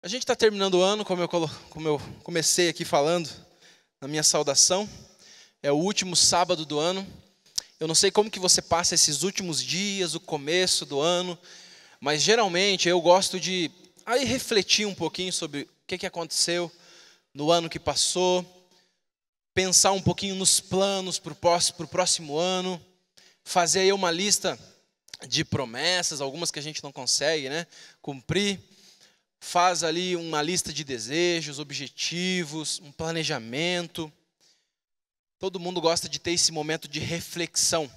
A gente está terminando o ano, como eu, como eu comecei aqui falando na minha saudação. É o último sábado do ano. Eu não sei como que você passa esses últimos dias, o começo do ano, mas geralmente eu gosto de aí refletir um pouquinho sobre o que, que aconteceu no ano que passou, pensar um pouquinho nos planos para o próximo ano, fazer aí uma lista de promessas, algumas que a gente não consegue né, cumprir faz ali uma lista de desejos, objetivos, um planejamento. Todo mundo gosta de ter esse momento de reflexão.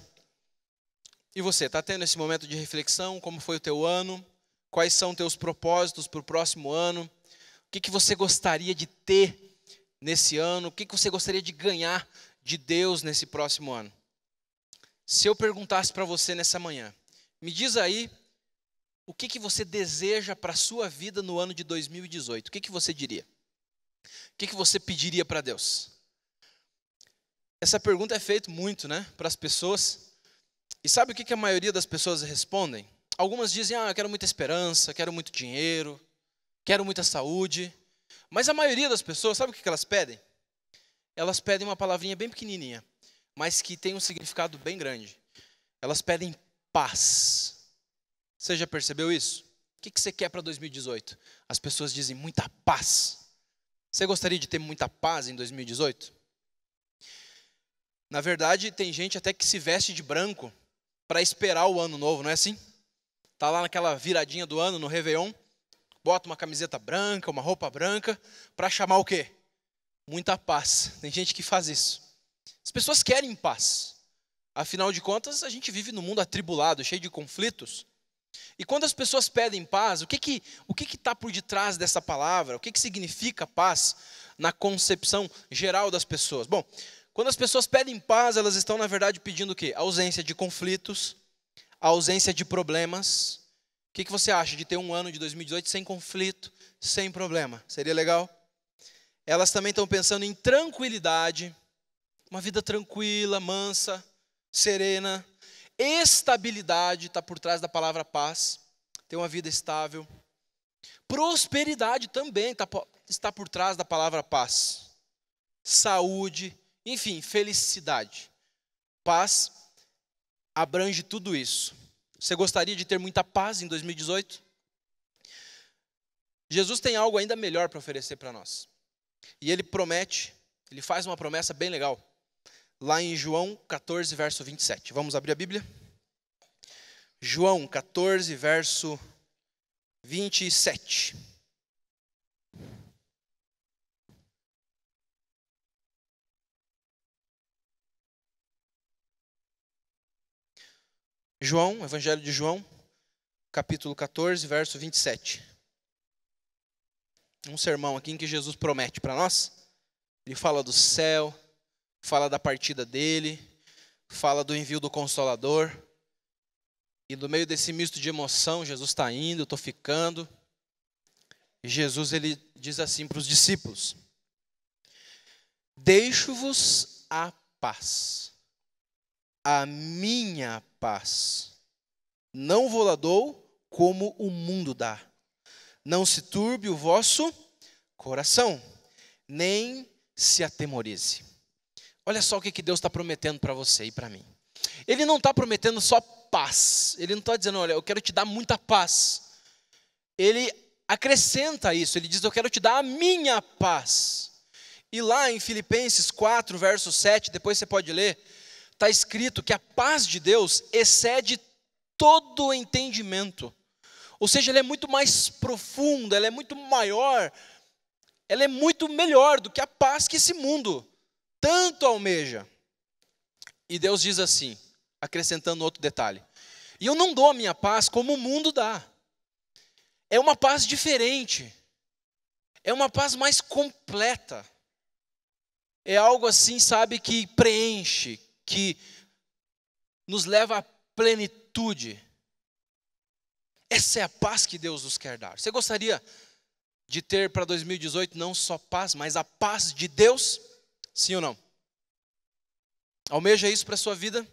E você, está tendo esse momento de reflexão? Como foi o teu ano? Quais são teus propósitos para o próximo ano? O que, que você gostaria de ter nesse ano? O que, que você gostaria de ganhar de Deus nesse próximo ano? Se eu perguntasse para você nessa manhã, me diz aí o que, que você deseja para a sua vida no ano de 2018? O que, que você diria? O que, que você pediria para Deus? Essa pergunta é feita muito né, para as pessoas. E sabe o que, que a maioria das pessoas respondem? Algumas dizem, ah, eu quero muita esperança, quero muito dinheiro, quero muita saúde. Mas a maioria das pessoas, sabe o que, que elas pedem? Elas pedem uma palavrinha bem pequenininha, mas que tem um significado bem grande. Elas pedem paz. Você já percebeu isso? O que você quer para 2018? As pessoas dizem muita paz. Você gostaria de ter muita paz em 2018? Na verdade, tem gente até que se veste de branco para esperar o ano novo, não é assim? Tá lá naquela viradinha do ano, no Réveillon, bota uma camiseta branca, uma roupa branca, para chamar o quê? Muita paz. Tem gente que faz isso. As pessoas querem paz. Afinal de contas, a gente vive num mundo atribulado, cheio de conflitos. E quando as pessoas pedem paz, o que que o que está por detrás dessa palavra? O que que significa paz na concepção geral das pessoas? Bom, quando as pessoas pedem paz, elas estão na verdade pedindo o quê? A ausência de conflitos, a ausência de problemas. O que, que você acha de ter um ano de 2018 sem conflito, sem problema? Seria legal? Elas também estão pensando em tranquilidade, uma vida tranquila, mansa, serena. Estabilidade está por trás da palavra paz, ter uma vida estável. Prosperidade também tá, está por trás da palavra paz. Saúde, enfim, felicidade. Paz abrange tudo isso. Você gostaria de ter muita paz em 2018? Jesus tem algo ainda melhor para oferecer para nós. E ele promete, ele faz uma promessa bem legal lá em João 14, verso 27. Vamos abrir a Bíblia? João 14, verso 27. João, Evangelho de João, capítulo 14, verso 27. Um sermão aqui em que Jesus promete para nós. Ele fala do céu, fala da partida dele, fala do envio do Consolador. E no meio desse misto de emoção, Jesus está indo, eu estou ficando. E Jesus ele diz assim para os discípulos: Deixo-vos a paz, a minha paz. Não vou lá dou como o mundo dá. Não se turbe o vosso coração, nem se atemorize. Olha só o que Deus está prometendo para você e para mim. Ele não está prometendo só paz. Ele não está dizendo, olha, eu quero te dar muita paz. Ele acrescenta isso. Ele diz, eu quero te dar a minha paz. E lá em Filipenses 4, verso 7, depois você pode ler, está escrito que a paz de Deus excede todo entendimento. Ou seja, ela é muito mais profunda, ela é muito maior, ela é muito melhor do que a paz que esse mundo tanto almeja. E Deus diz assim, acrescentando outro detalhe: E eu não dou a minha paz como o mundo dá. É uma paz diferente. É uma paz mais completa. É algo assim, sabe, que preenche, que nos leva à plenitude. Essa é a paz que Deus nos quer dar. Você gostaria de ter para 2018 não só paz, mas a paz de Deus? Sim ou não? Almeja isso para a sua vida?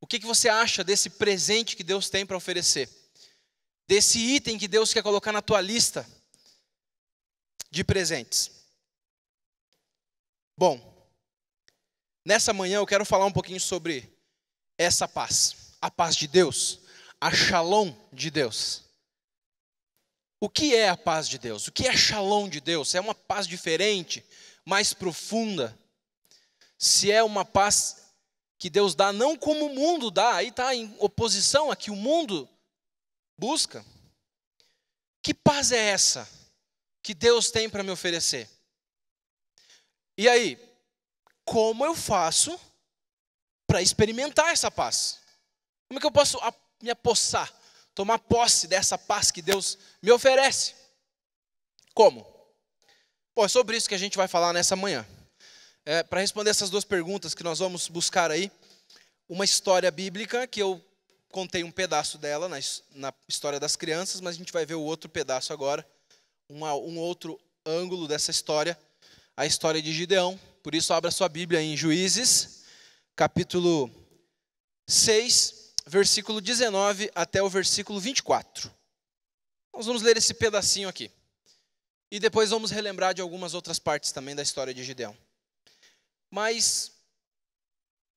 O que, que você acha desse presente que Deus tem para oferecer? Desse item que Deus quer colocar na tua lista de presentes. Bom, nessa manhã eu quero falar um pouquinho sobre essa paz, a paz de Deus, a shalom de Deus. O que é a paz de Deus? O que é a shalom de Deus? É uma paz diferente, mais profunda? Se é uma paz que Deus dá não como o mundo dá, aí está em oposição a que o mundo busca. Que paz é essa que Deus tem para me oferecer? E aí, como eu faço para experimentar essa paz? Como é que eu posso me apossar, tomar posse dessa paz que Deus me oferece? Como? Bom, é sobre isso que a gente vai falar nessa manhã. É, para responder essas duas perguntas que nós vamos buscar aí, uma história bíblica que eu contei um pedaço dela na, na história das crianças, mas a gente vai ver o outro pedaço agora, uma, um outro ângulo dessa história, a história de Gideão. Por isso, abra sua Bíblia em Juízes, capítulo 6, versículo 19 até o versículo 24. Nós vamos ler esse pedacinho aqui. E depois vamos relembrar de algumas outras partes também da história de Gideão. Mas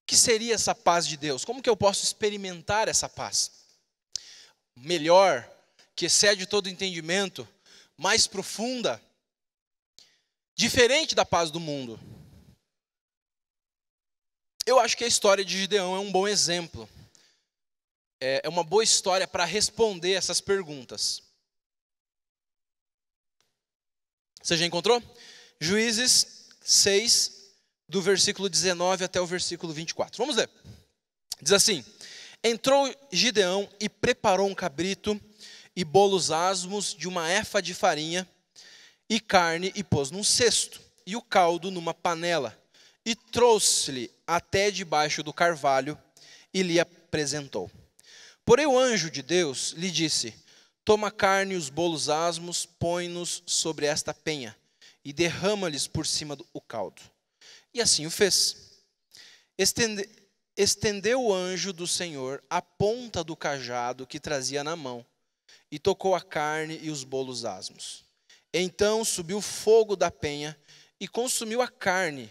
que seria essa paz de Deus? Como que eu posso experimentar essa paz? Melhor, que excede todo entendimento, mais profunda, diferente da paz do mundo. Eu acho que a história de Gideão é um bom exemplo. É, é uma boa história para responder essas perguntas. Você já encontrou? Juízes 6, do versículo 19 até o versículo 24. Vamos ler. Diz assim: Entrou Gideão e preparou um cabrito e bolos asmos de uma efa de farinha e carne e pôs num cesto e o caldo numa panela e trouxe-lhe até debaixo do carvalho e lhe apresentou. Porém o anjo de Deus lhe disse: Toma a carne e os bolos asmos, põe-nos sobre esta penha e derrama-lhes por cima do caldo. E assim o fez. Estende, estendeu o anjo do Senhor a ponta do cajado que trazia na mão, e tocou a carne e os bolos asmos. Então subiu fogo da penha e consumiu a carne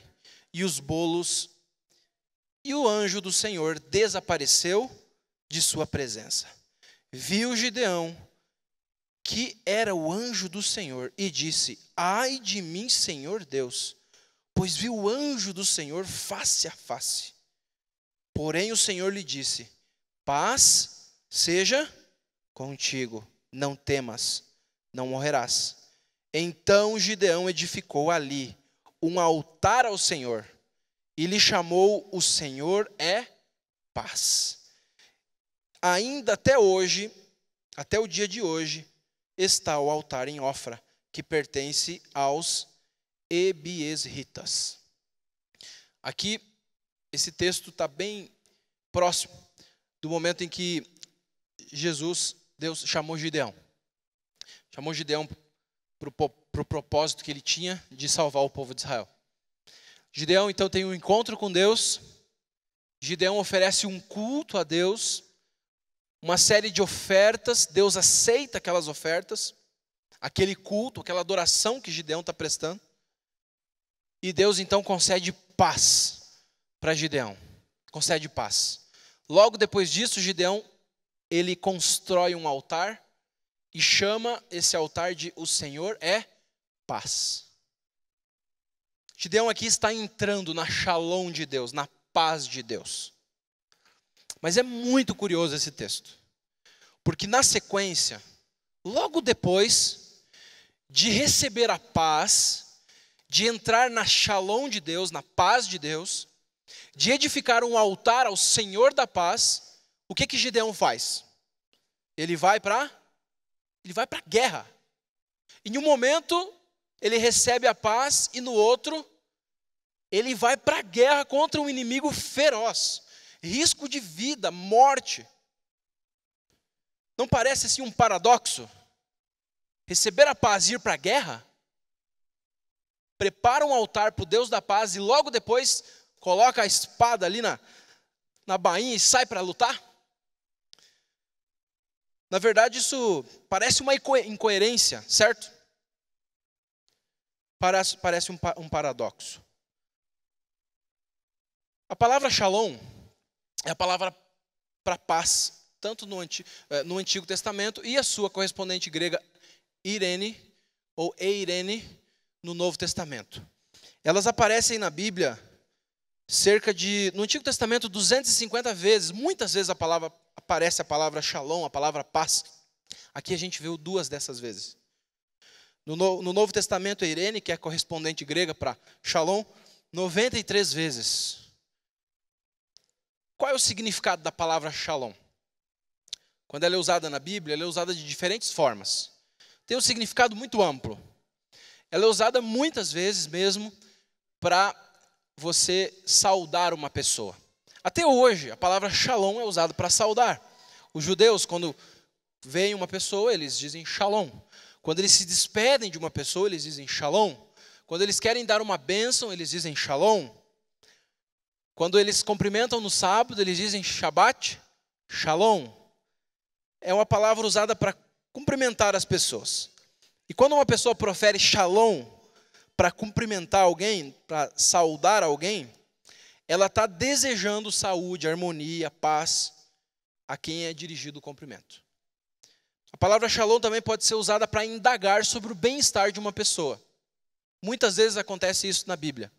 e os bolos, e o anjo do Senhor desapareceu de sua presença. Viu Gideão que era o anjo do Senhor e disse: Ai de mim, Senhor Deus, pois viu o anjo do Senhor face a face. Porém o Senhor lhe disse: Paz seja contigo, não temas, não morrerás. Então Gideão edificou ali um altar ao Senhor e lhe chamou o Senhor é paz. Ainda até hoje, até o dia de hoje, está o altar em Ofra, que pertence aos Ebiesritas. Aqui, esse texto está bem próximo do momento em que Jesus, Deus, chamou Gideão. Chamou Gideão para o propósito que ele tinha de salvar o povo de Israel. Gideão então tem um encontro com Deus. Gideão oferece um culto a Deus, uma série de ofertas. Deus aceita aquelas ofertas, aquele culto, aquela adoração que Gideão está prestando. E Deus então concede paz para Gideão. Concede paz. Logo depois disso, Gideão ele constrói um altar e chama esse altar de o Senhor é paz. Gideão aqui está entrando na shalom de Deus, na paz de Deus. Mas é muito curioso esse texto. Porque na sequência, logo depois de receber a paz, de entrar na shalom de Deus, na paz de Deus, de edificar um altar ao Senhor da paz, o que que Gideão faz? Ele vai para ele vai para a guerra. Em um momento ele recebe a paz e no outro ele vai para a guerra contra um inimigo feroz, risco de vida, morte. Não parece assim um paradoxo? Receber a paz e ir para a guerra? prepara um altar para o Deus da paz e logo depois coloca a espada ali na, na bainha e sai para lutar? Na verdade, isso parece uma incoerência, certo? parece, parece um, um paradoxo. A palavra shalom é a palavra para paz, tanto no Antigo, eh, no Antigo Testamento e a sua correspondente grega Irene, ou Eirene, no Novo Testamento. Elas aparecem na Bíblia cerca de, no Antigo Testamento, 250 vezes. Muitas vezes a palavra aparece a palavra shalom, a palavra paz. Aqui a gente viu duas dessas vezes. No, no Novo Testamento, Irene, que é a correspondente grega para shalom, 93 vezes. Qual é o significado da palavra shalom? Quando ela é usada na Bíblia, ela é usada de diferentes formas. Tem um significado muito amplo. Ela é usada muitas vezes mesmo para você saudar uma pessoa. Até hoje, a palavra shalom é usada para saudar. Os judeus, quando veem uma pessoa, eles dizem shalom. Quando eles se despedem de uma pessoa, eles dizem shalom. Quando eles querem dar uma bênção, eles dizem shalom. Quando eles cumprimentam no sábado, eles dizem Shabbat, Shalom. É uma palavra usada para cumprimentar as pessoas. E quando uma pessoa profere Shalom para cumprimentar alguém, para saudar alguém, ela está desejando saúde, harmonia, paz a quem é dirigido o cumprimento. A palavra Shalom também pode ser usada para indagar sobre o bem-estar de uma pessoa. Muitas vezes acontece isso na Bíblia.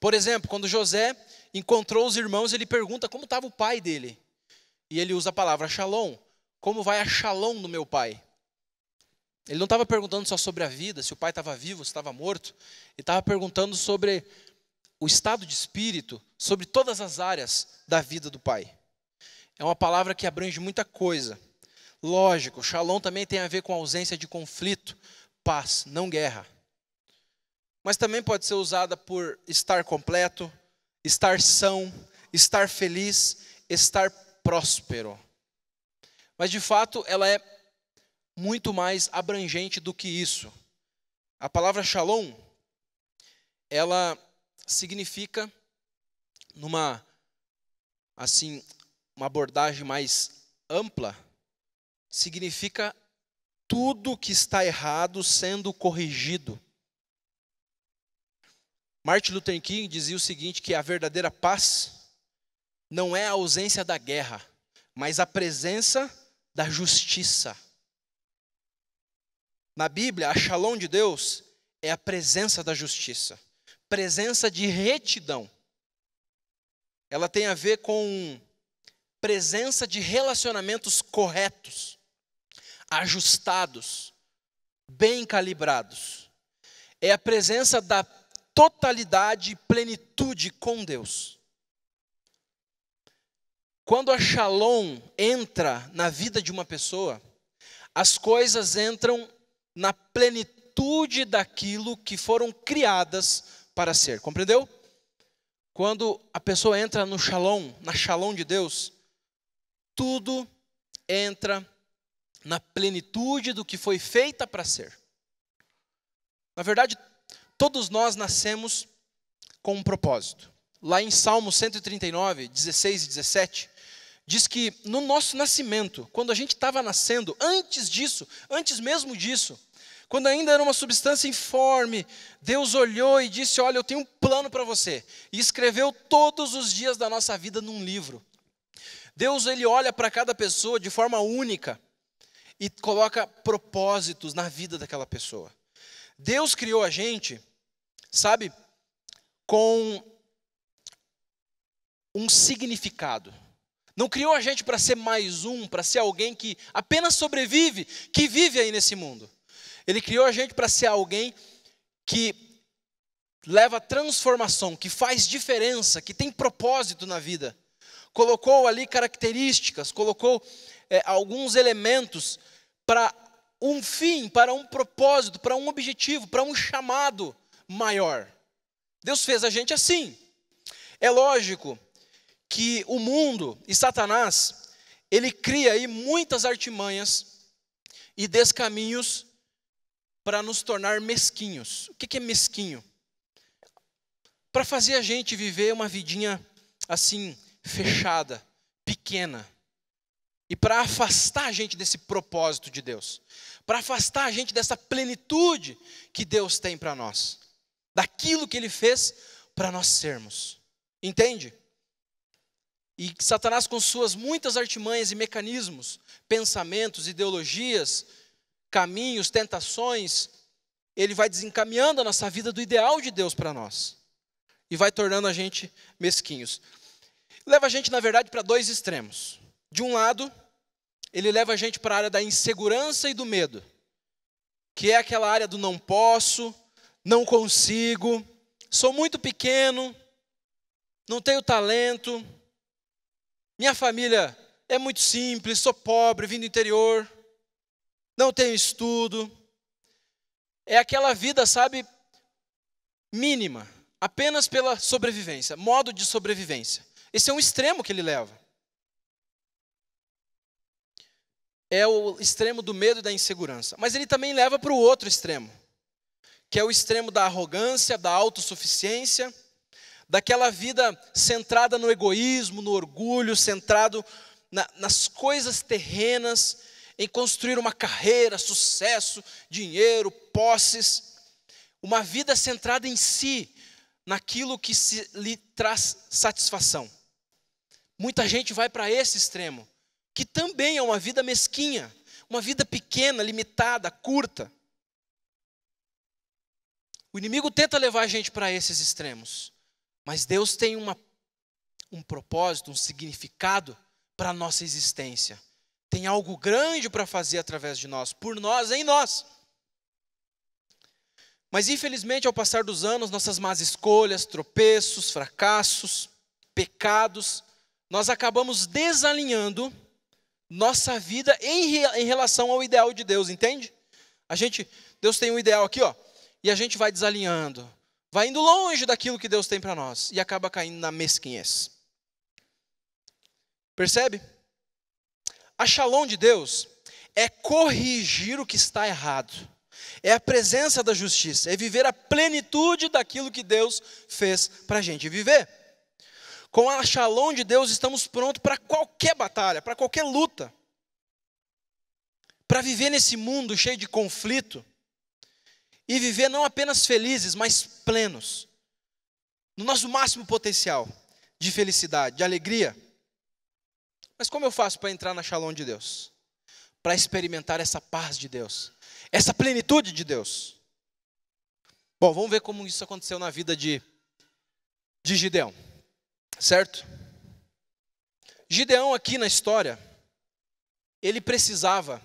Por exemplo, quando José encontrou os irmãos, ele pergunta como estava o pai dele. E ele usa a palavra shalom. Como vai a shalom no meu pai? Ele não estava perguntando só sobre a vida, se o pai estava vivo, se estava morto. Ele estava perguntando sobre o estado de espírito, sobre todas as áreas da vida do pai. É uma palavra que abrange muita coisa. Lógico, shalom também tem a ver com ausência de conflito, paz, não guerra. Mas também pode ser usada por estar completo, estar são, estar feliz, estar próspero. Mas de fato, ela é muito mais abrangente do que isso. A palavra shalom, ela significa numa assim, uma abordagem mais ampla, significa tudo que está errado sendo corrigido. Martin Luther King dizia o seguinte: que a verdadeira paz não é a ausência da guerra, mas a presença da justiça. Na Bíblia, a shalom de Deus é a presença da justiça, presença de retidão. Ela tem a ver com presença de relacionamentos corretos, ajustados, bem calibrados. É a presença da totalidade e plenitude com Deus. Quando a shalom entra na vida de uma pessoa, as coisas entram na plenitude daquilo que foram criadas para ser. Compreendeu? Quando a pessoa entra no shalom, na shalom de Deus, tudo entra na plenitude do que foi feita para ser. Na verdade, Todos nós nascemos com um propósito. Lá em Salmo 139, 16 e 17, diz que no nosso nascimento, quando a gente estava nascendo, antes disso, antes mesmo disso, quando ainda era uma substância informe, Deus olhou e disse: Olha, eu tenho um plano para você. E escreveu todos os dias da nossa vida num livro. Deus ele olha para cada pessoa de forma única e coloca propósitos na vida daquela pessoa. Deus criou a gente sabe, com um significado. Não criou a gente para ser mais um, para ser alguém que apenas sobrevive, que vive aí nesse mundo. Ele criou a gente para ser alguém que leva transformação, que faz diferença, que tem propósito na vida. Colocou ali características, colocou é, alguns elementos para um fim, para um propósito, para um objetivo, para um chamado maior. Deus fez a gente assim. É lógico que o mundo e Satanás, ele cria aí muitas artimanhas e descaminhos para nos tornar mesquinhos. O que é mesquinho? Para fazer a gente viver uma vidinha assim, fechada, pequena. E para afastar a gente desse propósito de Deus. Para afastar a gente dessa plenitude que Deus tem para nós. Daquilo que ele fez para nós sermos. Entende? E Satanás, com suas muitas artimanhas e mecanismos, pensamentos, ideologias, caminhos, tentações, ele vai desencaminhando a nossa vida do ideal de Deus para nós e vai tornando a gente mesquinhos. Leva a gente, na verdade, para dois extremos. De um lado, ele leva a gente para a área da insegurança e do medo, que é aquela área do não posso, não consigo, sou muito pequeno, não tenho talento, minha família é muito simples, sou pobre, vim do interior, não tenho estudo. É aquela vida, sabe, mínima, apenas pela sobrevivência, modo de sobrevivência. Esse é um extremo que ele leva. É o extremo do medo e da insegurança. Mas ele também leva para o outro extremo, que é o extremo da arrogância, da autossuficiência, daquela vida centrada no egoísmo, no orgulho, centrado na, nas coisas terrenas, em construir uma carreira, sucesso, dinheiro, posses, uma vida centrada em si, naquilo que se, lhe traz satisfação. Muita gente vai para esse extremo, que também é uma vida mesquinha, uma vida pequena, limitada, curta. O inimigo tenta levar a gente para esses extremos, mas Deus tem uma, um propósito, um significado para a nossa existência. Tem algo grande para fazer através de nós, por nós, em nós. Mas infelizmente, ao passar dos anos, nossas más escolhas, tropeços, fracassos, pecados, nós acabamos desalinhando nossa vida em, em relação ao ideal de Deus, entende? A gente, Deus tem um ideal aqui, ó, e a gente vai desalinhando, vai indo longe daquilo que Deus tem para nós e acaba caindo na mesquinhez. Percebe? A shalom de Deus é corrigir o que está errado é a presença da justiça, é viver a plenitude daquilo que Deus fez para a gente viver. Com a shalom de Deus, estamos prontos para qualquer batalha, para qualquer luta. Para viver nesse mundo cheio de conflito e viver não apenas felizes, mas plenos, no nosso máximo potencial de felicidade, de alegria. Mas como eu faço para entrar na shalom de Deus? Para experimentar essa paz de Deus, essa plenitude de Deus. Bom, vamos ver como isso aconteceu na vida de, de Gideão, certo? Gideão, aqui na história, ele precisava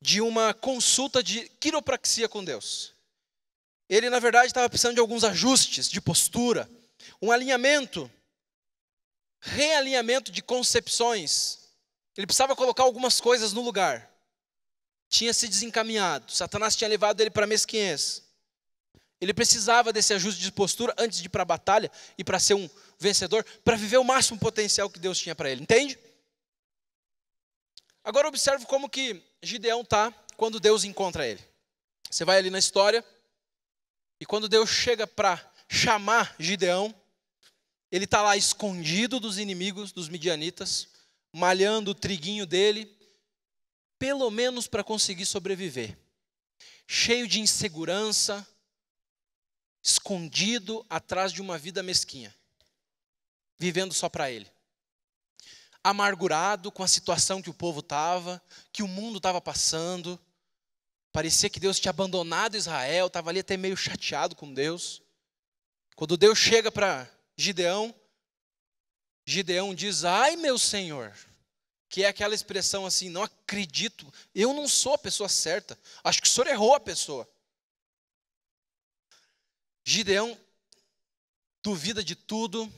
de uma consulta de quiropraxia com Deus. Ele, na verdade, estava precisando de alguns ajustes de postura, um alinhamento, realinhamento de concepções. Ele precisava colocar algumas coisas no lugar tinha se desencaminhado, Satanás tinha levado ele para a mesquinhez. Ele precisava desse ajuste de postura antes de ir para a batalha e para ser um vencedor, para viver o máximo potencial que Deus tinha para ele, entende? Agora observe como que Gideão está quando Deus encontra ele. Você vai ali na história, e quando Deus chega para chamar Gideão, ele está lá escondido dos inimigos, dos midianitas, malhando o triguinho dele, pelo menos para conseguir sobreviver. Cheio de insegurança, escondido atrás de uma vida mesquinha, vivendo só para ele. Amargurado com a situação que o povo estava, que o mundo estava passando. Parecia que Deus tinha abandonado Israel, estava ali até meio chateado com Deus. Quando Deus chega para Gideão, Gideão diz: Ai, meu Senhor, que é aquela expressão assim: não acredito, eu não sou a pessoa certa, acho que o senhor errou a pessoa. Gideão duvida de tudo.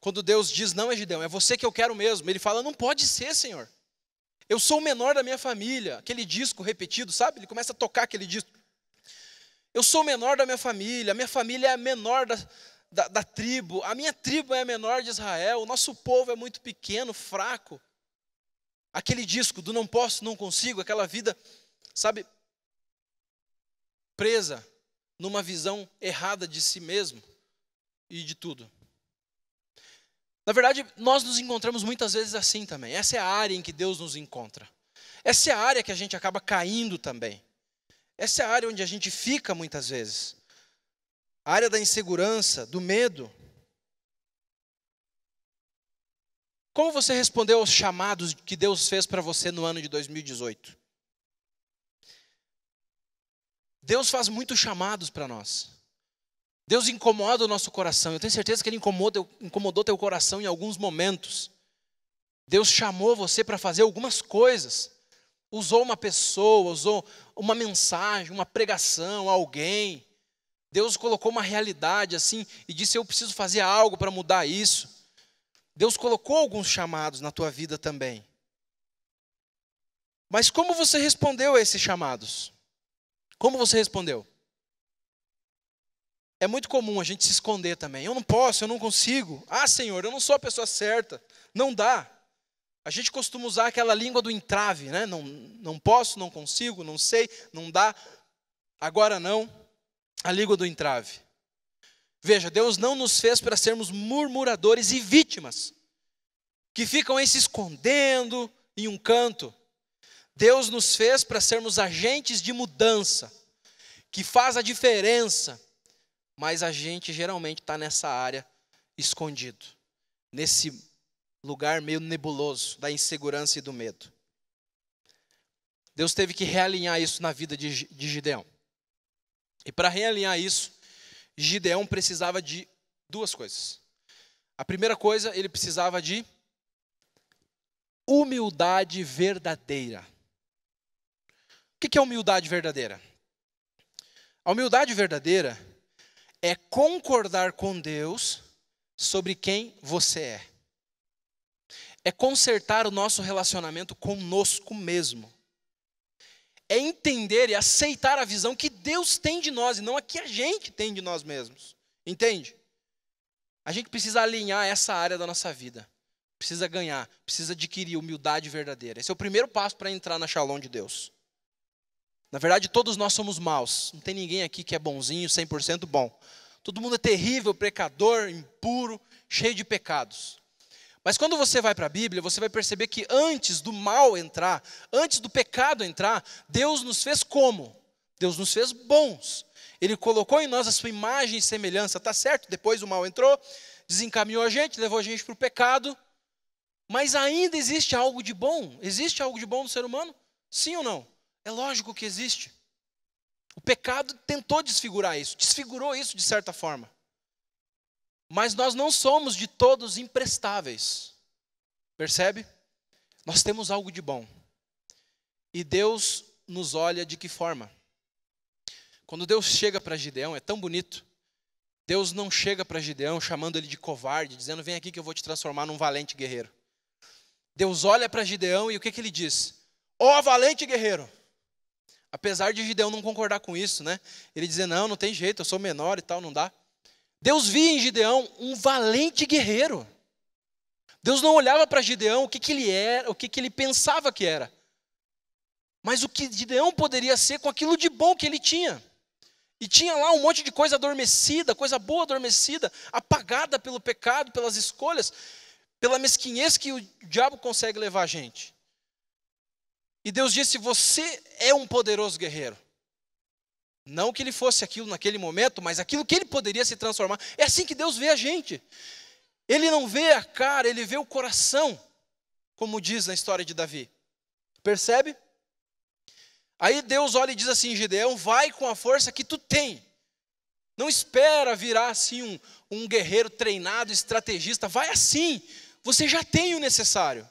Quando Deus diz, não é Gideão, é você que eu quero mesmo. Ele fala, não pode ser, Senhor. Eu sou o menor da minha família. Aquele disco repetido, sabe? Ele começa a tocar aquele disco. Eu sou o menor da minha família, a minha família é a menor da, da, da tribo, a minha tribo é a menor de Israel, o nosso povo é muito pequeno, fraco aquele disco do não posso, não consigo, aquela vida, sabe, presa numa visão errada de si mesmo e de tudo. Na verdade, nós nos encontramos muitas vezes assim também. Essa é a área em que Deus nos encontra. Essa é a área que a gente acaba caindo também. Essa é a área onde a gente fica muitas vezes. a área da insegurança, do medo. Como você respondeu aos chamados que Deus fez para você no ano de 2018? Deus faz muitos chamados para nós. Deus incomoda o nosso coração. Eu tenho certeza que Ele incomoda, incomodou teu coração em alguns momentos. Deus chamou você para fazer algumas coisas. Usou uma pessoa, usou uma mensagem, uma pregação, alguém. Deus colocou uma realidade assim e disse: Eu preciso fazer algo para mudar isso. Deus colocou alguns chamados na tua vida também. Mas como você respondeu a esses chamados? Como você respondeu? É muito comum a gente se esconder também. Eu não posso, eu não consigo. Ah, Senhor, eu não sou a pessoa certa. Não dá. A gente costuma usar aquela língua do entrave, né? Não, não posso, não consigo, não sei, não dá. Agora não. A língua do entrave. Veja, Deus não nos fez para sermos murmuradores e vítimas, que ficam aí se escondendo em um canto. Deus nos fez para sermos agentes de mudança, que faz a diferença, mas a gente geralmente está nessa área escondido, nesse lugar meio nebuloso da insegurança e do medo. Deus teve que realinhar isso na vida de, de Gideão. E para realinhar isso, Gideão precisava de duas coisas. A primeira coisa, ele precisava de humildade verdadeira. O que é humildade verdadeira? A humildade verdadeira é concordar com Deus sobre quem você é. É consertar o nosso relacionamento conosco mesmo. É entender e aceitar a visão que Deus tem de nós e não a que a gente tem de nós mesmos. Entende? A gente precisa alinhar essa área da nossa vida. Precisa ganhar, precisa adquirir humildade verdadeira. Esse é o primeiro passo para entrar na Shalom de Deus. Na verdade, todos nós somos maus. Não tem ninguém aqui que é bonzinho, 100% bom. Todo mundo é terrível, pecador, impuro, cheio de pecados. Mas quando você vai para a Bíblia, você vai perceber que antes do mal entrar, antes do pecado entrar, Deus nos fez como? Deus nos fez bons. Ele colocou em nós a sua imagem e semelhança, tá certo? Depois o mal entrou, desencaminhou a gente, levou a gente para o pecado. Mas ainda existe algo de bom? Existe algo de bom no ser humano? Sim ou não? É lógico que existe. O pecado tentou desfigurar isso, desfigurou isso de certa forma. Mas nós não somos de todos imprestáveis. Percebe? Nós temos algo de bom. E Deus nos olha de que forma? Quando Deus chega para Gideão, é tão bonito. Deus não chega para Gideão chamando ele de covarde, dizendo: Vem aqui que eu vou te transformar num valente guerreiro. Deus olha para Gideão e o que, que ele diz? Ó oh, valente guerreiro! Apesar de Gideão não concordar com isso, né? Ele dizer: não, não tem jeito, eu sou menor e tal, não dá. Deus via em Gideão um valente guerreiro. Deus não olhava para Gideão o que, que ele era, o que, que ele pensava que era, mas o que Gideão poderia ser com aquilo de bom que ele tinha. E tinha lá um monte de coisa adormecida, coisa boa adormecida, apagada pelo pecado, pelas escolhas, pela mesquinhez que o diabo consegue levar a gente. E Deus disse: Você é um poderoso guerreiro. Não que ele fosse aquilo naquele momento, mas aquilo que ele poderia se transformar. É assim que Deus vê a gente. Ele não vê a cara, ele vê o coração, como diz na história de Davi. Percebe? Aí Deus olha e diz assim: Gideão, vai com a força que tu tem. Não espera virar assim um, um guerreiro treinado, estrategista. Vai assim. Você já tem o necessário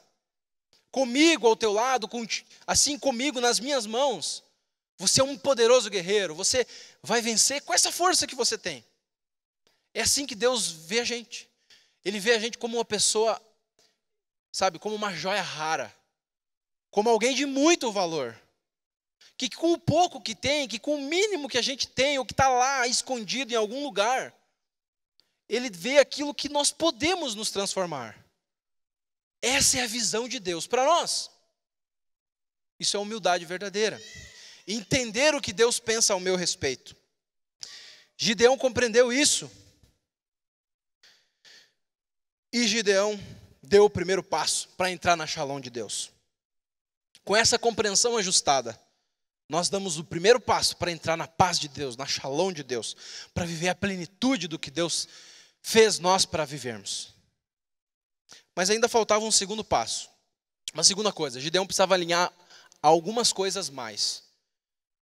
comigo ao teu lado, assim comigo nas minhas mãos. Você é um poderoso guerreiro, você vai vencer com essa força que você tem. É assim que Deus vê a gente. Ele vê a gente como uma pessoa, sabe, como uma joia rara, como alguém de muito valor. Que com o pouco que tem, que com o mínimo que a gente tem, ou que está lá escondido em algum lugar, ele vê aquilo que nós podemos nos transformar. Essa é a visão de Deus para nós. Isso é humildade verdadeira. Entender o que Deus pensa ao meu respeito. Gideão compreendeu isso. E Gideão deu o primeiro passo para entrar na shalom de Deus. Com essa compreensão ajustada, nós damos o primeiro passo para entrar na paz de Deus, na shalom de Deus, para viver a plenitude do que Deus fez nós para vivermos. Mas ainda faltava um segundo passo. Uma segunda coisa, Gideão precisava alinhar algumas coisas mais.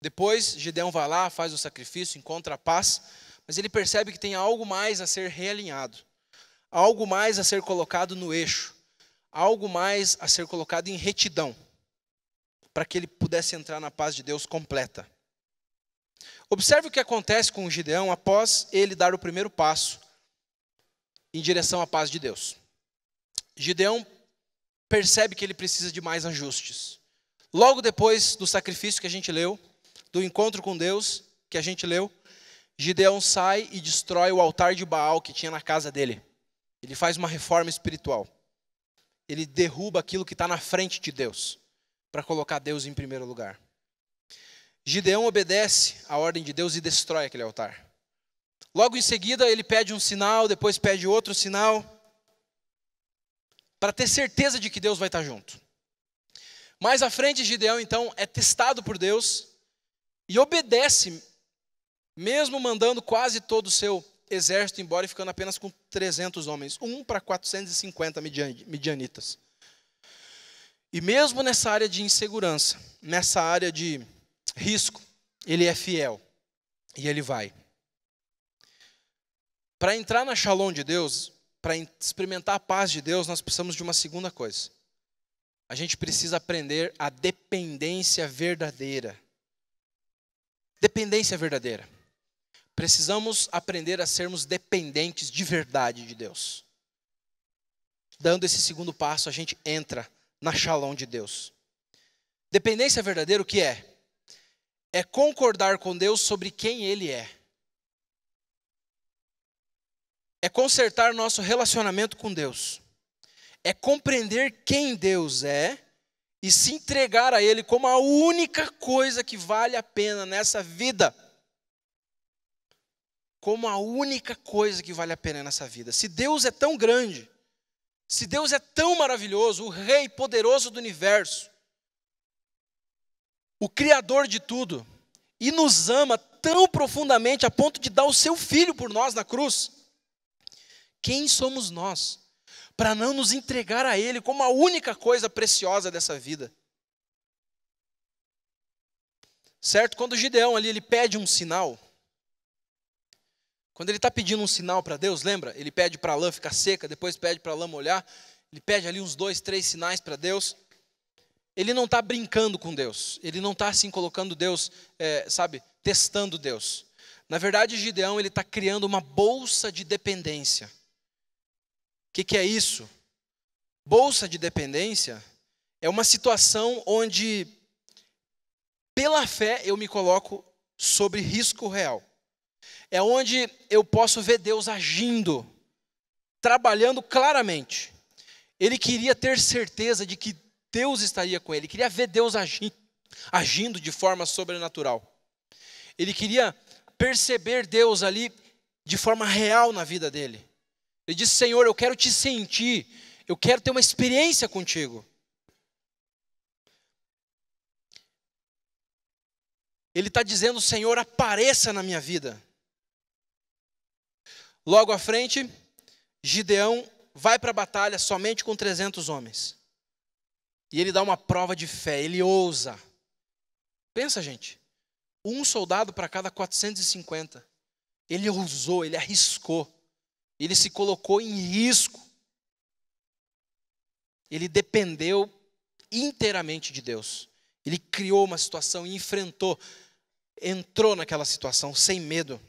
Depois, Gideão vai lá, faz o sacrifício, encontra a paz, mas ele percebe que tem algo mais a ser realinhado, algo mais a ser colocado no eixo, algo mais a ser colocado em retidão para que ele pudesse entrar na paz de Deus completa. Observe o que acontece com Gideão após ele dar o primeiro passo em direção à paz de Deus. Gideão percebe que ele precisa de mais ajustes. Logo depois do sacrifício que a gente leu, do encontro com Deus que a gente leu, Gideão sai e destrói o altar de Baal que tinha na casa dele. Ele faz uma reforma espiritual. Ele derruba aquilo que está na frente de Deus para colocar Deus em primeiro lugar. Gideão obedece à ordem de Deus e destrói aquele altar. Logo em seguida, ele pede um sinal, depois pede outro sinal, para ter certeza de que Deus vai estar junto. Mais à frente, Gideão então é testado por Deus e obedece, mesmo mandando quase todo o seu exército embora e ficando apenas com 300 homens, um para 450 midianitas. E mesmo nessa área de insegurança, nessa área de risco, ele é fiel. E ele vai. Para entrar na shalom de Deus, para experimentar a paz de Deus, nós precisamos de uma segunda coisa. A gente precisa aprender a dependência verdadeira. Dependência verdadeira. Precisamos aprender a sermos dependentes de verdade de Deus. Dando esse segundo passo, a gente entra na shalom de Deus. Dependência verdadeira o que é? É concordar com Deus sobre quem Ele é. É consertar nosso relacionamento com Deus. É compreender quem Deus é e se entregar a Ele como a única coisa que vale a pena nessa vida. Como a única coisa que vale a pena nessa vida. Se Deus é tão grande, se Deus é tão maravilhoso, o Rei poderoso do universo, o Criador de tudo, e nos ama tão profundamente a ponto de dar o seu filho por nós na cruz, quem somos nós para não nos entregar a Ele como a única coisa preciosa dessa vida? Certo? Quando Gideão ali ele pede um sinal, quando ele está pedindo um sinal para Deus, lembra? Ele pede para a lã ficar seca, depois pede para a lã molhar. Ele pede ali uns dois, três sinais para Deus. Ele não está brincando com Deus. Ele não está assim colocando Deus, é, sabe, testando Deus. Na verdade, Gideão ele está criando uma bolsa de dependência. O que, que é isso? Bolsa de dependência é uma situação onde, pela fé, eu me coloco sobre risco real é onde eu posso ver Deus agindo, trabalhando claramente. Ele queria ter certeza de que Deus estaria com ele, ele queria ver Deus agindo, agindo de forma sobrenatural. Ele queria perceber Deus ali de forma real na vida dele. Ele disse: Senhor, eu quero te sentir, eu quero ter uma experiência contigo. Ele está dizendo: Senhor, apareça na minha vida. Logo à frente, Gideão vai para a batalha somente com 300 homens. E ele dá uma prova de fé, ele ousa. Pensa, gente, um soldado para cada 450. Ele ousou, ele arriscou, ele se colocou em risco. Ele dependeu inteiramente de Deus. Ele criou uma situação e enfrentou, entrou naquela situação sem medo.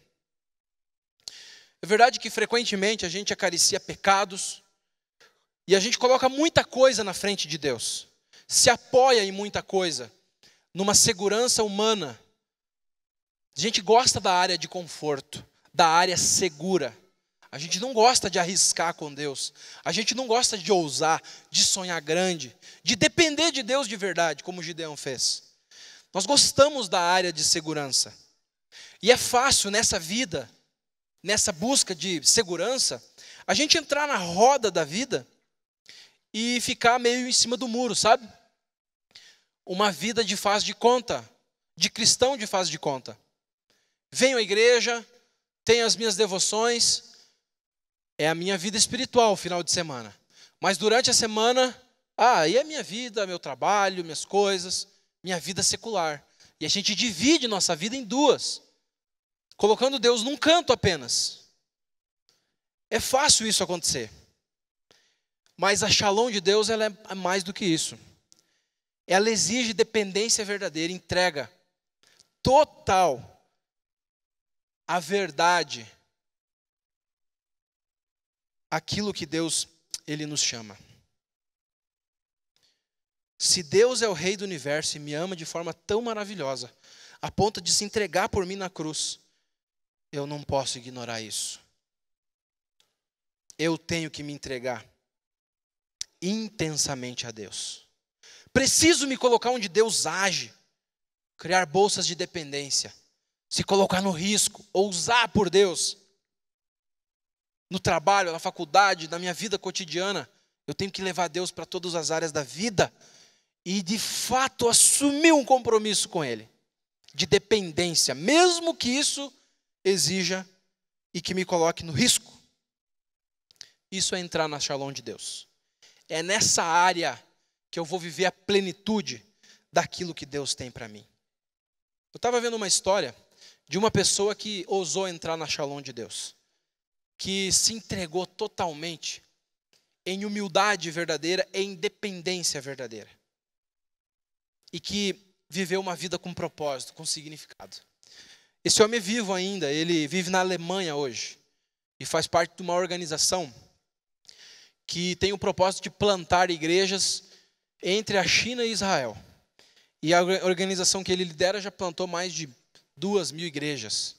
É verdade que frequentemente a gente acaricia pecados e a gente coloca muita coisa na frente de Deus, se apoia em muita coisa, numa segurança humana. A gente gosta da área de conforto, da área segura. A gente não gosta de arriscar com Deus. A gente não gosta de ousar, de sonhar grande, de depender de Deus de verdade, como Gideão fez. Nós gostamos da área de segurança. E é fácil nessa vida nessa busca de segurança, a gente entrar na roda da vida e ficar meio em cima do muro, sabe? Uma vida de faz de conta, de cristão de faz de conta. Venho à igreja, tenho as minhas devoções, é a minha vida espiritual final de semana. Mas durante a semana, ah, e a minha vida, meu trabalho, minhas coisas, minha vida secular. E a gente divide nossa vida em duas, colocando Deus num canto apenas. É fácil isso acontecer. Mas a shalom de Deus ela é mais do que isso. Ela exige dependência verdadeira, entrega total à verdade, aquilo que Deus ele nos chama. Se Deus é o rei do universo e me ama de forma tão maravilhosa, a ponto de se entregar por mim na cruz, eu não posso ignorar isso. Eu tenho que me entregar intensamente a Deus. Preciso me colocar onde Deus age, criar bolsas de dependência, se colocar no risco, ousar por Deus. No trabalho, na faculdade, na minha vida cotidiana, eu tenho que levar Deus para todas as áreas da vida e de fato assumir um compromisso com Ele, de dependência, mesmo que isso exija e que me coloque no risco. Isso é entrar na shalom de Deus. É nessa área que eu vou viver a plenitude daquilo que Deus tem para mim. Eu estava vendo uma história de uma pessoa que ousou entrar na shalom de Deus, que se entregou totalmente em humildade verdadeira, em dependência verdadeira, e que viveu uma vida com propósito, com significado. Esse homem é vivo ainda, ele vive na Alemanha hoje e faz parte de uma organização que tem o propósito de plantar igrejas entre a China e Israel. E a organização que ele lidera já plantou mais de duas mil igrejas.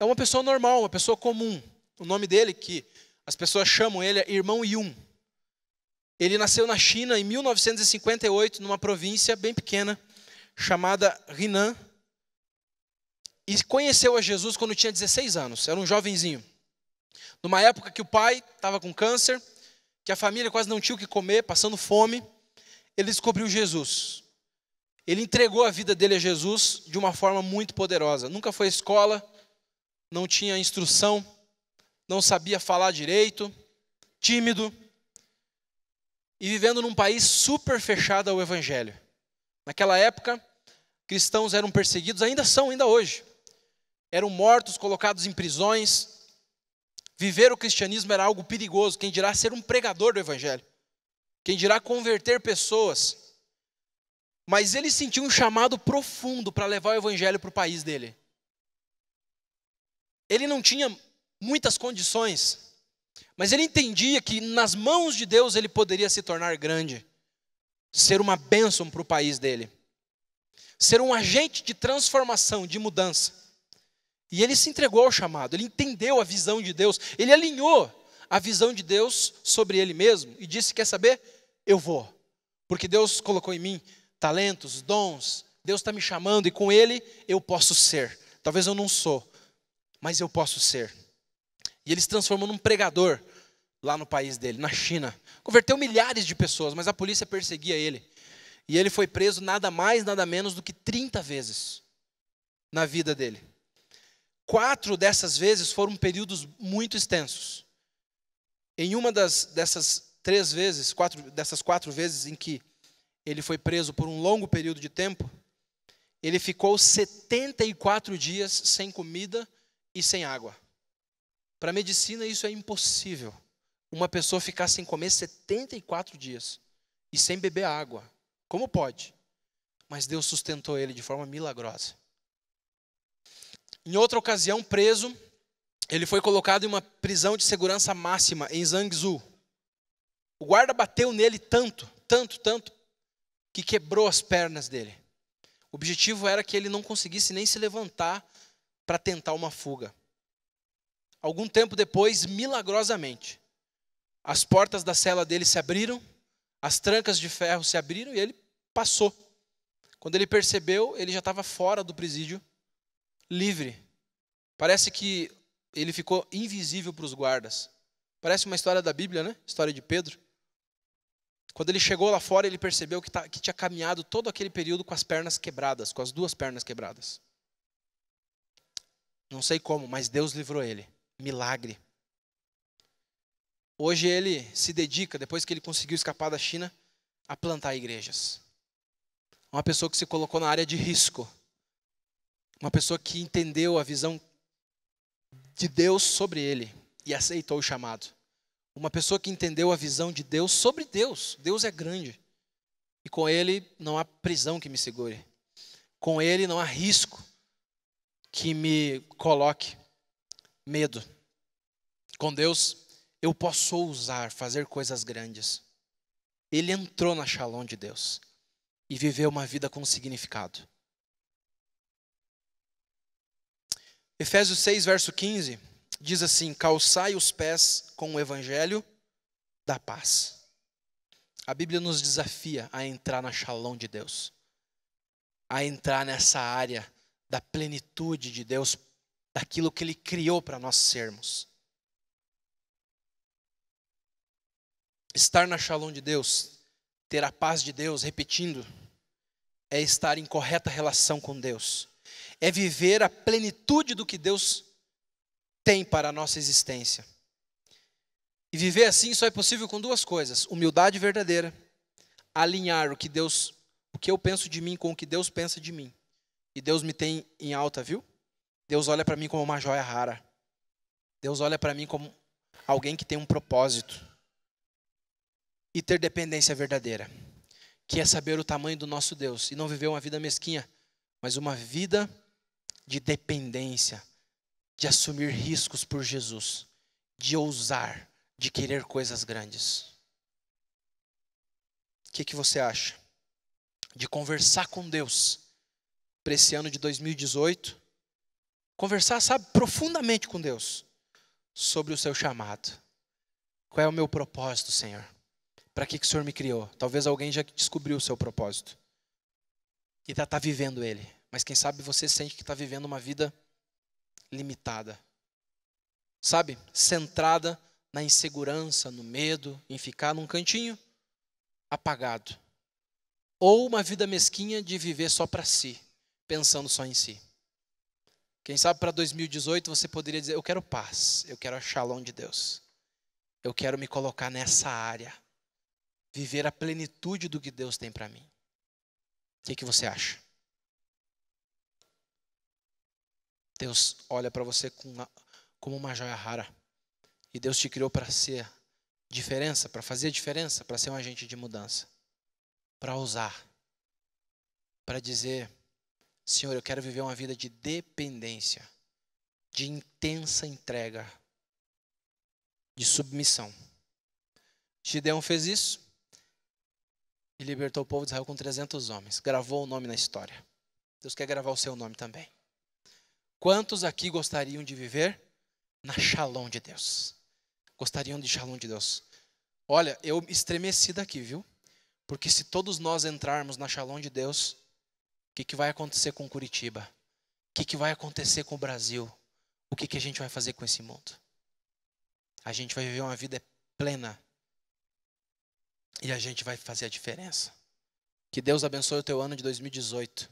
É uma pessoa normal, uma pessoa comum. O nome dele, que as pessoas chamam ele, é Irmão Yun. Ele nasceu na China em 1958, numa província bem pequena, chamada Henan. E conheceu a Jesus quando tinha 16 anos, era um jovenzinho. Numa época que o pai estava com câncer, que a família quase não tinha o que comer, passando fome, ele descobriu Jesus. Ele entregou a vida dele a Jesus de uma forma muito poderosa. Nunca foi à escola, não tinha instrução, não sabia falar direito, tímido, e vivendo num país super fechado ao evangelho. Naquela época, cristãos eram perseguidos, ainda são, ainda hoje. Eram mortos, colocados em prisões, Viver o cristianismo era algo perigoso, quem dirá ser um pregador do evangelho, quem dirá converter pessoas. Mas ele sentiu um chamado profundo para levar o evangelho para o país dele. Ele não tinha muitas condições, mas ele entendia que nas mãos de Deus ele poderia se tornar grande, ser uma bênção para o país dele, ser um agente de transformação, de mudança. E ele se entregou ao chamado, ele entendeu a visão de Deus, ele alinhou a visão de Deus sobre ele mesmo e disse: Quer saber? Eu vou, porque Deus colocou em mim talentos, dons, Deus está me chamando e com ele eu posso ser. Talvez eu não sou, mas eu posso ser. E ele se transformou num pregador lá no país dele, na China. Converteu milhares de pessoas, mas a polícia perseguia ele. E ele foi preso nada mais, nada menos do que 30 vezes na vida dele. Quatro dessas vezes foram períodos muito extensos. Em uma das, dessas três vezes, quatro, dessas quatro vezes em que ele foi preso por um longo período de tempo, ele ficou 74 dias sem comida e sem água. Para a medicina, isso é impossível. Uma pessoa ficar sem comer 74 dias e sem beber água. Como pode? Mas Deus sustentou ele de forma milagrosa. Em outra ocasião, preso, ele foi colocado em uma prisão de segurança máxima em Zhangzhou. O guarda bateu nele tanto, tanto, tanto, que quebrou as pernas dele. O objetivo era que ele não conseguisse nem se levantar para tentar uma fuga. Algum tempo depois, milagrosamente, as portas da cela dele se abriram, as trancas de ferro se abriram e ele passou. Quando ele percebeu, ele já estava fora do presídio livre. Parece que ele ficou invisível para os guardas. Parece uma história da Bíblia, né? História de Pedro. Quando ele chegou lá fora, ele percebeu que, tá, que tinha caminhado todo aquele período com as pernas quebradas, com as duas pernas quebradas. Não sei como, mas Deus livrou ele. Milagre. Hoje ele se dedica, depois que ele conseguiu escapar da China, a plantar igrejas. Uma pessoa que se colocou na área de risco. Uma pessoa que entendeu a visão de Deus sobre ele e aceitou o chamado. Uma pessoa que entendeu a visão de Deus sobre Deus. Deus é grande. E com Ele não há prisão que me segure. Com Ele não há risco que me coloque medo. Com Deus eu posso ousar fazer coisas grandes. Ele entrou na Shalom de Deus e viveu uma vida com significado. Efésios 6, verso 15 diz assim: calçai os pés com o evangelho da paz. A Bíblia nos desafia a entrar na shalom de Deus, a entrar nessa área da plenitude de Deus, daquilo que Ele criou para nós sermos. Estar na shalom de Deus, ter a paz de Deus, repetindo, é estar em correta relação com Deus, é viver a plenitude do que Deus tem para a nossa existência. E viver assim só é possível com duas coisas: humildade verdadeira, alinhar o que Deus, o que eu penso de mim com o que Deus pensa de mim. E Deus me tem em alta, viu? Deus olha para mim como uma joia rara. Deus olha para mim como alguém que tem um propósito. E ter dependência verdadeira, que é saber o tamanho do nosso Deus e não viver uma vida mesquinha, mas uma vida de dependência, de assumir riscos por Jesus, de ousar, de querer coisas grandes. O que, que você acha? De conversar com Deus para esse ano de 2018, conversar, sabe, profundamente com Deus sobre o seu chamado. Qual é o meu propósito, Senhor? Para que, que o Senhor me criou? Talvez alguém já descobriu o seu propósito e está tá vivendo ele, mas quem sabe você sente que está vivendo uma vida limitada. Sabe? Centrada na insegurança, no medo, em ficar num cantinho apagado. Ou uma vida mesquinha de viver só para si, pensando só em si. Quem sabe para 2018 você poderia dizer: Eu quero paz, eu quero a shalom de Deus. Eu quero me colocar nessa área, viver a plenitude do que Deus tem para mim. O que, que você acha? Deus olha para você com uma, como uma joia rara. E Deus te criou para ser diferença, para fazer diferença, para ser um agente de mudança. Para usar. Para dizer: Senhor, eu quero viver uma vida de dependência, de intensa entrega, de submissão. Gideão fez isso e libertou o povo de Israel com 300 homens. Gravou o nome na história. Deus quer gravar o seu nome também. Quantos aqui gostariam de viver na shalom de Deus? Gostariam de shalom de Deus? Olha, eu estremeci daqui, viu? Porque se todos nós entrarmos na shalom de Deus, que, que vai acontecer com Curitiba? O que, que vai acontecer com o Brasil? O que, que a gente vai fazer com esse mundo? A gente vai viver uma vida plena. E a gente vai fazer a diferença. Que Deus abençoe o teu ano de 2018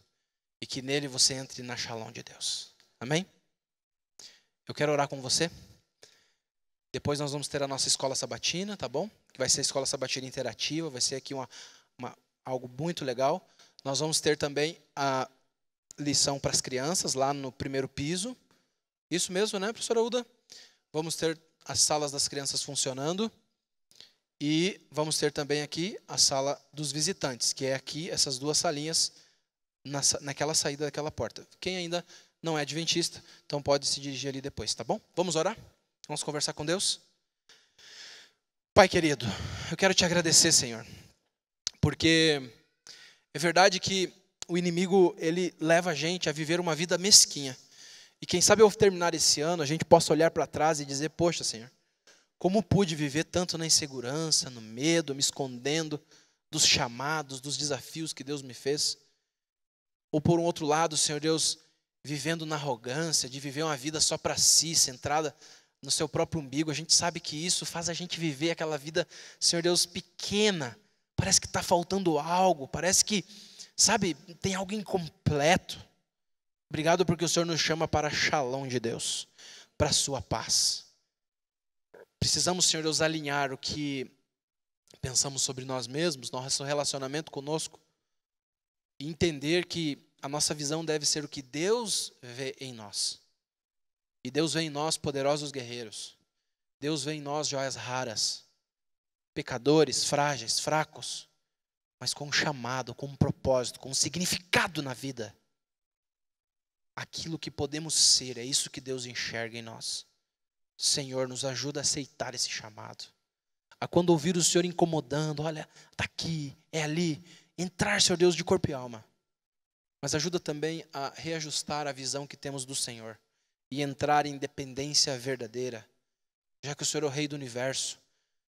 e que nele você entre na shalom de Deus. Amém? Eu quero orar com você. Depois nós vamos ter a nossa escola sabatina, tá bom? Que vai ser a escola sabatina interativa, vai ser aqui uma, uma algo muito legal. Nós vamos ter também a lição para as crianças lá no primeiro piso. Isso mesmo, né, professora Uda? Vamos ter as salas das crianças funcionando. E vamos ter também aqui a sala dos visitantes, que é aqui, essas duas salinhas, na, naquela saída daquela porta. Quem ainda não é adventista, então pode se dirigir ali depois, tá bom? Vamos orar? Vamos conversar com Deus? Pai querido, eu quero te agradecer, Senhor, porque é verdade que o inimigo ele leva a gente a viver uma vida mesquinha. E quem sabe ao terminar esse ano a gente possa olhar para trás e dizer: Poxa, Senhor, como pude viver tanto na insegurança, no medo, me escondendo dos chamados, dos desafios que Deus me fez? Ou por um outro lado, Senhor Deus, vivendo na arrogância, de viver uma vida só para si, centrada no seu próprio umbigo. A gente sabe que isso faz a gente viver aquela vida, Senhor Deus, pequena, parece que está faltando algo, parece que, sabe, tem algo incompleto. Obrigado porque o Senhor nos chama para shalom de Deus, para a sua paz. Precisamos, Senhor Deus, alinhar o que pensamos sobre nós mesmos, nosso relacionamento conosco, e entender que a nossa visão deve ser o que Deus vê em nós. E Deus vê em nós poderosos guerreiros. Deus vê em nós joias raras, pecadores, frágeis, fracos, mas com um chamado, com um propósito, com um significado na vida. Aquilo que podemos ser, é isso que Deus enxerga em nós. Senhor, nos ajuda a aceitar esse chamado. A quando ouvir o Senhor incomodando, olha, está aqui, é ali, entrar, Senhor Deus, de corpo e alma. Mas ajuda também a reajustar a visão que temos do Senhor e entrar em dependência verdadeira, já que o Senhor é o Rei do universo,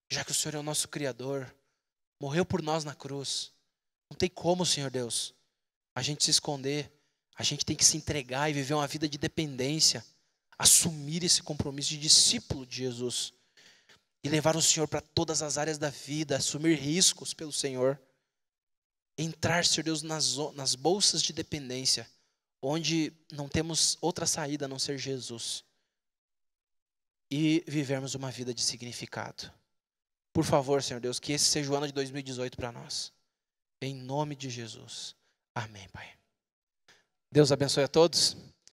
já que o Senhor é o nosso Criador, morreu por nós na cruz. Não tem como, Senhor Deus, a gente se esconder, a gente tem que se entregar e viver uma vida de dependência assumir esse compromisso de discípulo de Jesus e levar o Senhor para todas as áreas da vida, assumir riscos pelo Senhor, entrar, Senhor Deus, nas, nas bolsas de dependência, onde não temos outra saída a não ser Jesus, e vivermos uma vida de significado. Por favor, Senhor Deus, que esse seja o ano de 2018 para nós. Em nome de Jesus. Amém, Pai. Deus abençoe a todos.